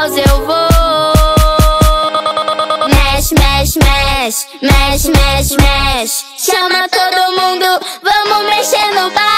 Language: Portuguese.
house eu vou. Mexe, mexe, mexe, mexe, mexe, mexe. Chama todo mundo, vamos mexer no bar.